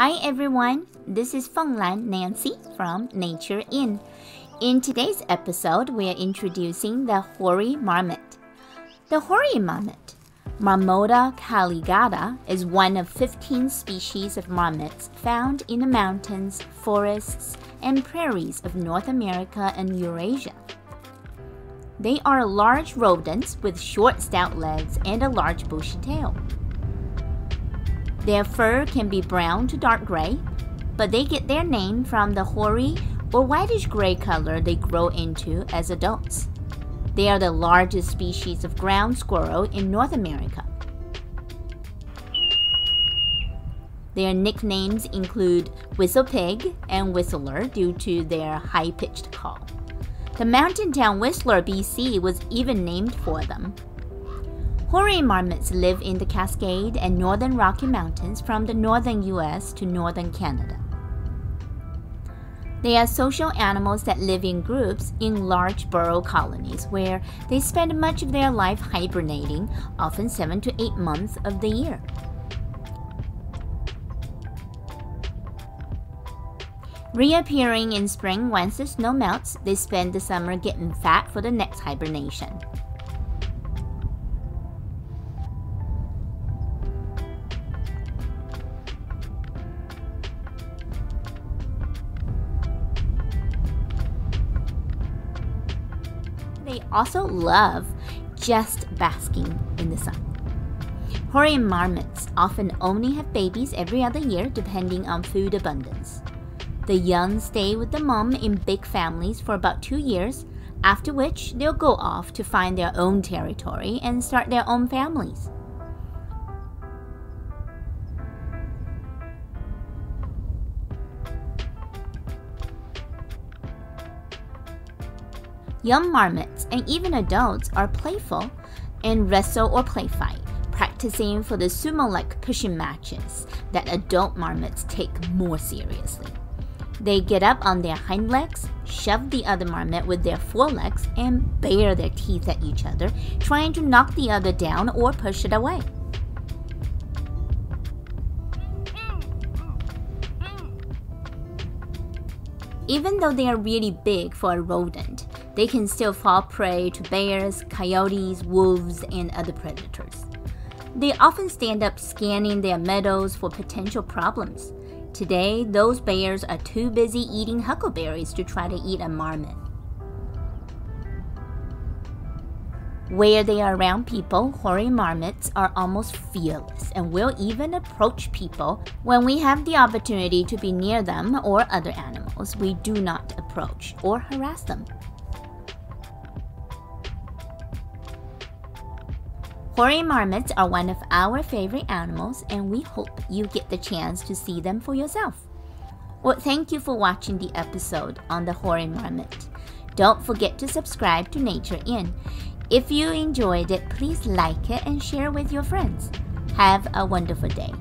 Hi everyone, this is Fenglan Nancy from Nature-ing. In today's episode, we are introducing the hoary marmot. The hoary marmot, Marmota caligata, is one of 15 species of marmots found in the mountains, forests, and prairies of North America and Eurasia. They are large rodents with short, stout legs and a large bushy tail. Their fur can be brown to dark gray, but they get their name from the hoary or whitish gray color they grow into as adults. They are the largest species of ground squirrel in North America. Their nicknames include Whistle Pig and Whistler due to their high pitched call. The mountain town Whistler, BC was even named for them. Hoary marmots live in the Cascade and northern Rocky Mountains from the northern US to northern Canada. They are social animals that live in groups in large burrow colonies where they spend much of their life hibernating, often 7 to 8 months of the year. Reappearing in spring once the snow melts, they spend the summer getting fat for the next hibernation. They also love just basking in the sun. Hoary marmots often only have babies every other year depending on food abundance. The young stay with the mom in big families for about two years, after which they'll go off to find their own territory and start their own families. Young marmots and even adults are playful and wrestle or play fight, practicing for the sumo like pushing matches that adult marmots take more seriously. They get up on their hind legs, shove the other marmot with their forelegs, and bare their teeth at each other, trying to knock the other down or push it away. Even though they are really big for a rodent, they can still fall prey to bears, coyotes, wolves, and other predators. They often stand up scanning their meadows for potential problems. Today, those bears are too busy eating huckleberries to try to eat a marmot. Where they are around people, hoary marmots are almost fearless and will even approach people when we have the opportunity to be near them or other animals. We do not approach or harass them. Hoary marmots are one of our favorite animals, and we hope you get the chance to see them for yourself. Well, thank you for watching the episode on the hoary marmot. Don't forget to subscribe to Nature-ing. If you enjoyed it, please like it and share with your friends. Have a wonderful day.